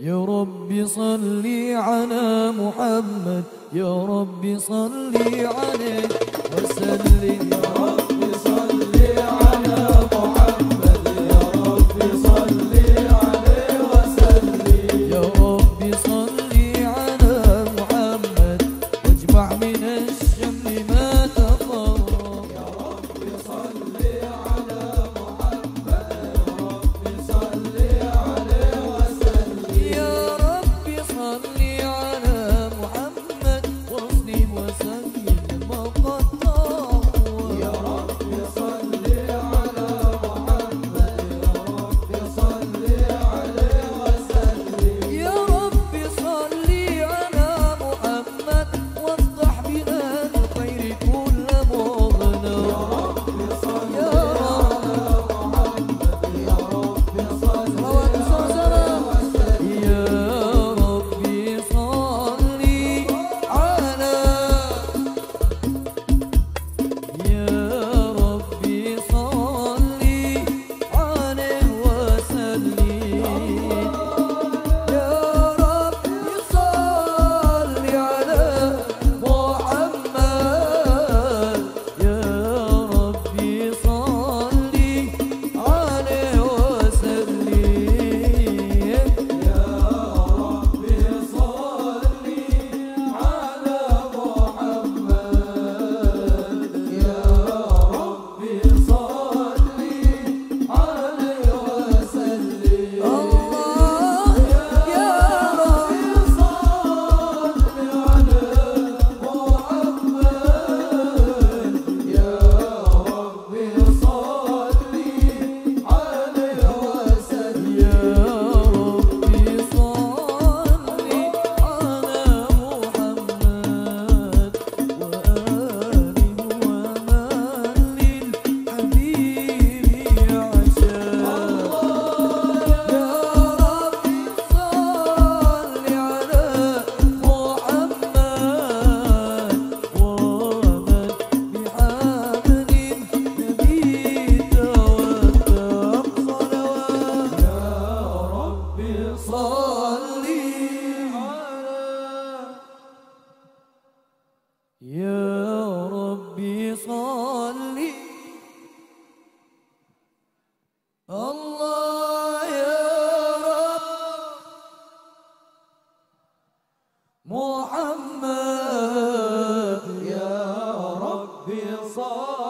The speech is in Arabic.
يا رب صلي على محمد يا رب صلي عليه وسلم. يا رب يصلي. الله يا رب. محمد يا رب صلي